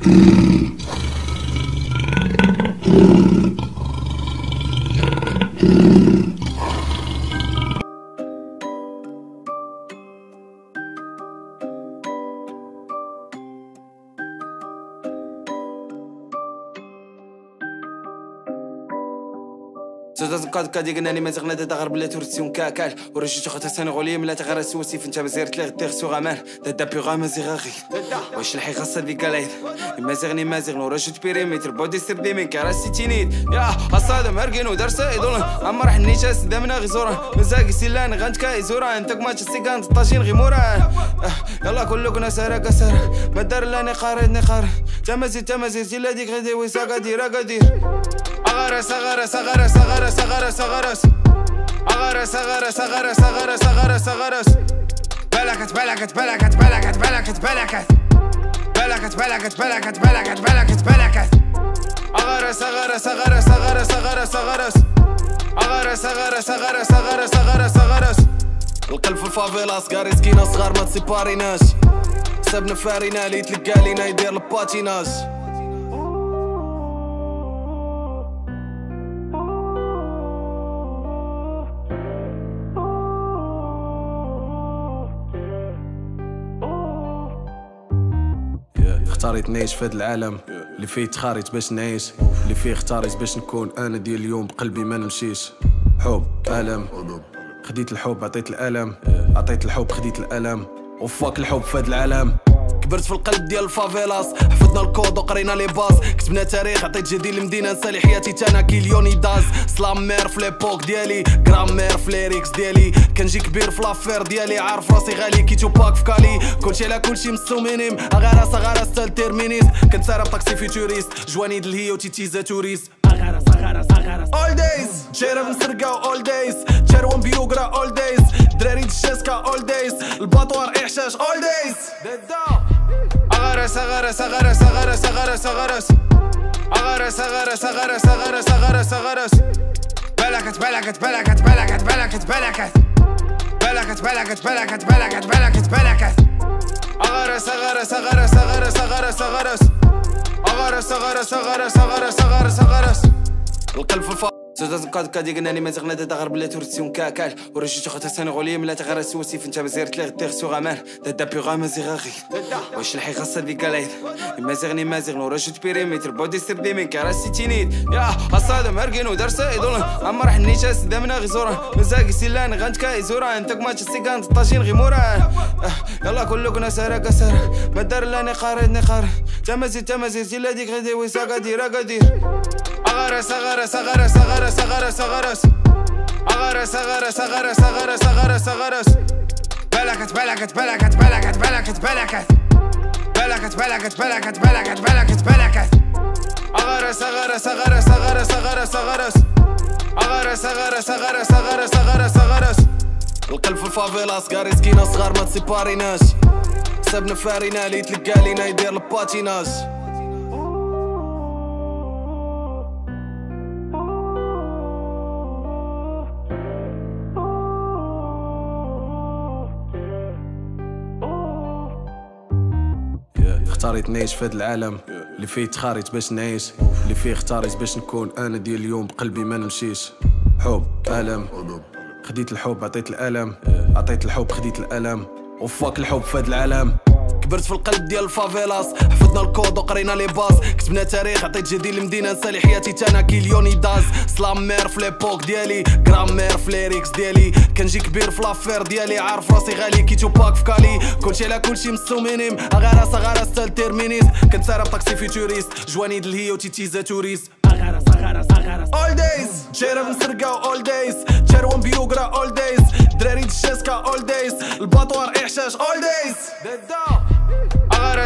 Mm-hmm. زاد قاد قاد قناني ما تغنى تغرب لا تورسيون كاكال ورجيت خاطر سنغولي ملا تغرى سوسي فنت بزير تلاغ غدير سو غمان دادا بيغا مزيغاغي واش الحي خاصة دي قلايد ما زغني ما زغني ورجيت بيريمتر بودي سير من كراسي تينيد يا الصادم هرقنو دار سايدون اما راح نيشا سدامنا غزورا مزاق سيلان غانت كاي زورا انتك ماتش السيقان تطاشين غي مورا يلا كلو كنا سارا كسارا مدار لاني قارد نقار تمزي تمزي سيلا ديك غدي غادي دي, قدير دي. أغرس أغرس أغرس أغرس أغرس أغرس أغرس أغرس أغرس أغرس أغرس أغرس بلكت بلكت بلكت بلكت بلكت بلكت بلكت بلكت بلكت بلكت بلكت بلكت أغرس أغرس أغرس أغرس أغرس أغرس أغرس أغرس أغرس أغرس أغرس أغرس القلب في الفافيلا صغار سكينة صغار ما تسيباريناش حسابنا فارينا لي يتلقى لينا يدير الباتيناج اختاريت نعيش في هذا العالم اللي فيه تخاريت باش نعيش اللي فيه اختاريت باش نكون أنا ديال اليوم بقلبي ما نمشيش. حب ألم. خديت الحب عطيت الألم. عطيت الحب خديت الألم. وفاك الحب في هذا العالم. كبرت في القلب ديال الفافيلاس. حفظنا الكود وقرينا لي باس. كتبنا تاريخ عطيت جدي المدينة نسالي حياتي تانا كيليوني داز سلام مير في ليبوك ديالي مير في ليريكس ديالي. كنجي كبير في لافير ديالي عارف راسي غالي كي باك في كالي. كلشي على كلشي مسومينيم أغارس أغارس تال تيرمينيس كنت سارة بطاكسي فيتوريست جواني دلهي وتيتيزا توريست. أغارس أغارس أغارس. اول دايز جيرا بنسرقا اول دايز تشاروان بيوغرا اول دايز دراري دشاسكا اول دايز الباطوار إحشاش اول دايز أغرس أغرس أغرس أغرس أغرس أغرس أغرس أغرس أغرس أغرس أغرس أغرس بلكت بلكت بلكت بلكت بلكت بلكت بلكت بلكت بلكت بلكت بلكت بلكت أغرس أغرس أغرس أغرس أغرس أغرس أغرس أغرس أغرس أغرس أغرس أغرس القلب زودا تنقاد كادي قلنا لي ما تغنى دا غرب لا تورسيون كاكال ورجيت خاطر سنغولية ملا تغرى سوسي فنت مزيرت لي غدير سو غمان دا دا بيغا مزيغاغي واش الحي خاصة ديك قلايد مازيغني مازيغنو ورجيت بيريمتر بودي سير من كراسي تينيد يا الصادم هرقينو دار سايدون اما رح نيشا سدامنا غزورة مزاق سيلان غانت كايزورة انتك ماتش سيكان طاجين غيمورة يلا كلكنا سارة كسارة ما دار لا نقارد نقار تمازي تمازي سيلا ديك غدي ويساقا ديرا قدير أغرس أغرس أغرس أغرس أغرس أغرس أغرس أغرس أغرس أغرس أغرس أغرس بلكت بلكت بلكت بلكت بلكت بلكت بلكت بلكت بلكت بلكت بلكت بلكت أغرس أغرس أغرس أغرس أغرس أغرس أغرس أغرس أغرس أغرس أغرس أغرس القلب في الفافيلا صغار سكينة صغار ما تسيباريناش حسابنا فارينا لي يتلقى لينا يدير الباتيناج اختاريت نعيش في هذا العالم اللي فيه تخاريت باش نعيش اللي فيه اختاريت باش نكون أنا ديال اليوم بقلبي ما نمشيش. حب ألم. خديت الحب عطيت الألم. عطيت الحب خديت الألم. وفاك الحب في هذا العالم. كبرت في القلب ديال الفافيلاس. حفظنا الكود وقرينا لي باس. كتبنا تاريخ عطيت جدي المدينة نسالي حياتي تانا كيليوني داز سلام مير في ليبوك ديالي مير في ليريكس ديالي. كنجي كبير في لافير ديالي عارف راسي غالي كي باك في كالي. كلشي على كلشي مسومينيم اغارس اغارس تال تيرمينيس سارة بطاكسي فيتوريست. جواني دلهي وتيتيزا توريست. اغارس اغارس اغارس اول دايز جيرا بنسرقا اول دايز تشاروان بيوغرا اول دايز دراري دشاسكا اول دايز الباطوار إحشاش اول دايز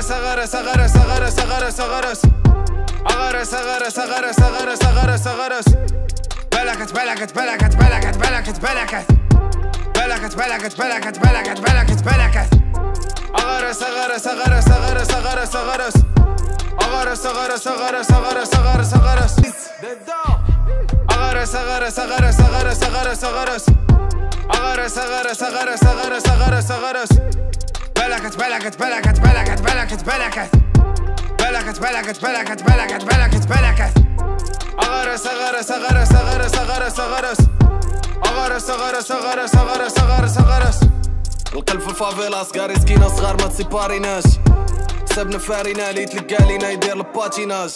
Agaras, agaras, agaras, agaras, agaras, agaras. Agaras, agaras, agaras, agaras, agaras, agaras. Belakat, belakat, belakat, belakat, belakat, belakat. Belakat, belakat, belakat, belakat, belakat, belakat. Agaras, agaras, agaras, agaras, agaras, agaras. Agaras, agaras, agaras, agaras, agaras, agaras. Agaras, agaras, agaras, agaras, agaras, agaras. Agaras, agaras, agaras, agaras, agaras, agaras. بلكت بلكت بلكت بلكت بلكت بلكت بلكت بلكت بلكت بلكت بلكت بلكت أغرس أغرس أغرس أغرس أغرس أغرس. أغرس أغرس أغرس أغرس أغرس أغرس. القلب في الفافيلا صغاري سكينة صغار ما تسيباريناش. حسابنا فارينا اللي يتلقى لينا يدير الباتيناج